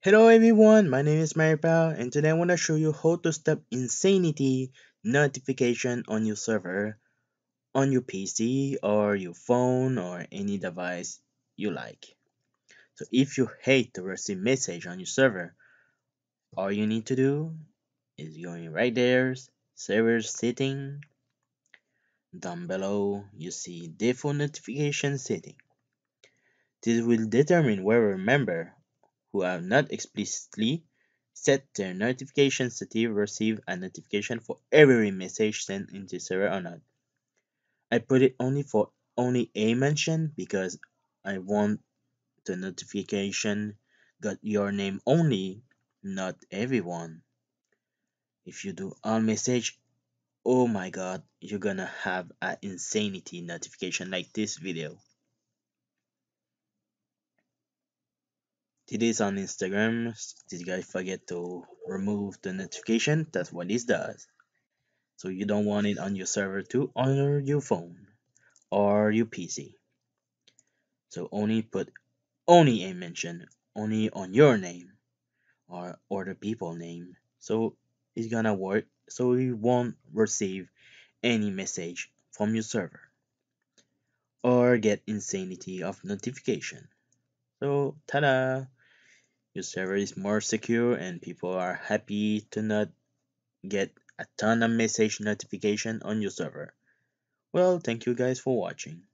Hello everyone, my name is Marri Paw and today I want to show you how to stop insanity notification on your server on your PC or your phone or any device you like. So if you hate to receive message on your server, all you need to do is going right there, server setting, down below you see default notification setting. This will determine whether member who have not explicitly set their notification setting receive a notification for every message sent into server or not. I put it only for only a mention because I want the notification got your name only, not everyone. If you do all message, oh my god, you're gonna have an insanity notification like this video. This on Instagram. This guy forget to remove the notification. That's what this does. So you don't want it on your server too, on your phone or your PC. So only put only a mention only on your name or other people name. So it's gonna work. So you won't receive any message from your server or get insanity of notification. So ta-da! Your server is more secure and people are happy to not get a ton of message notification on your server. Well, thank you guys for watching.